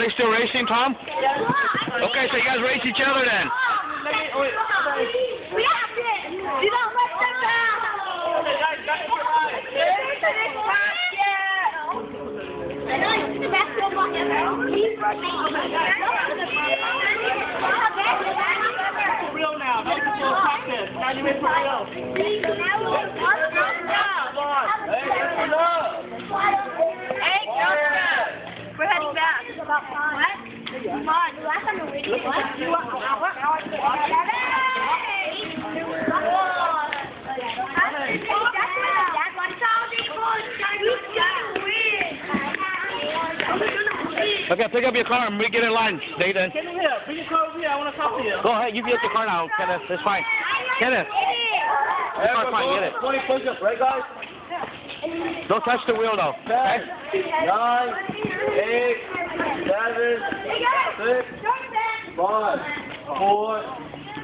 they still racing, Tom? Okay, so you guys race each other then have to. Do not let them down. real now. Don't get your practice. Now you ready for real. Hey, Joseph. We're heading back. What? Come on. Last time we did what? You want what? Okay, pick up your car and we get in line, Nathan. Get in here. Bring your car over here. I want to talk to you. Go ahead, you get your car now, Kenneth. It's fine. Kenneth, your car's fine, get it. 20 push-ups, right, guys? Don't touch the wheel though. Okay? Nine, eight, seven, six, five, four,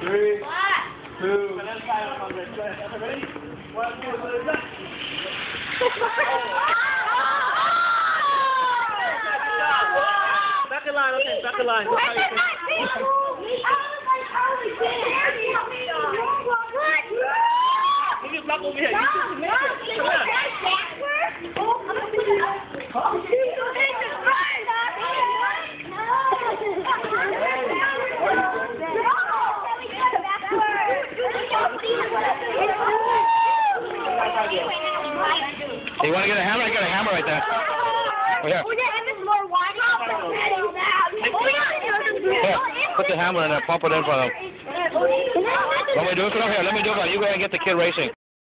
three, two. Back in line, okay. Back in line. Move your block over here. You can make it. Come here. You want to get a hammer? I got a hammer right there. Oh, here. Oh, here, put the hammer in there, pump it in for them. Let me do it for them. Here, let me do it for them. You go ahead and get the kid racing.